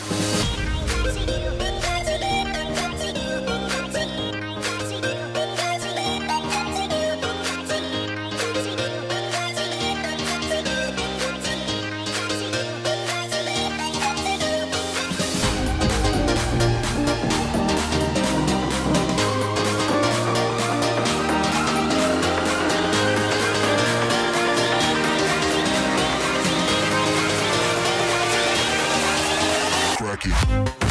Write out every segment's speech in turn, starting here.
Thanks. Jackie.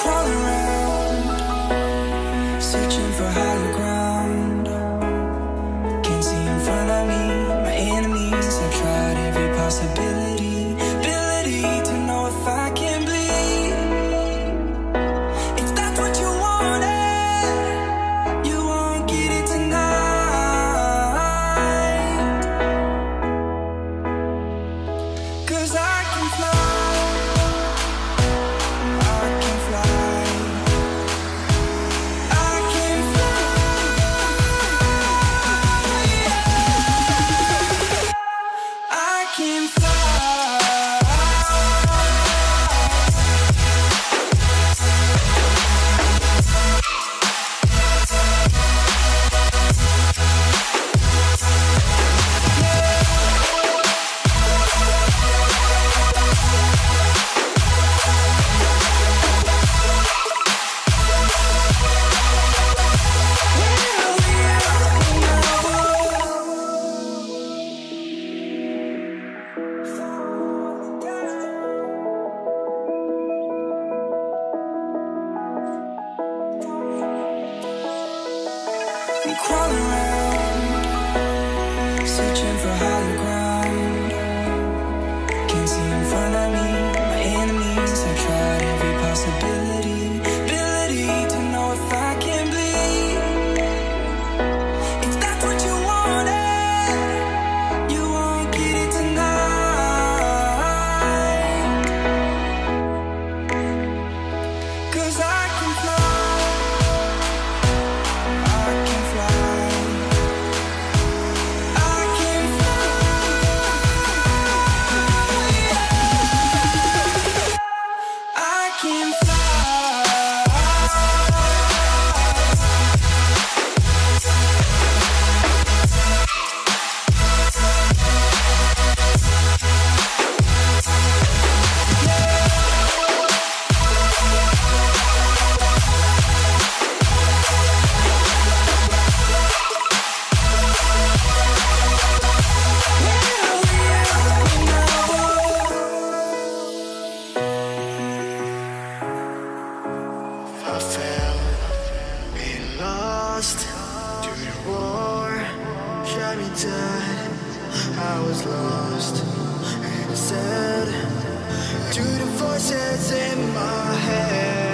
crawling can fly. lost to war. Shot me dead. I was lost and sad to the voices in my head.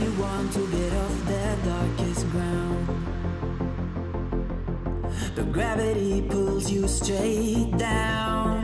You want to get off their darkest ground. The gravity pulls you straight down.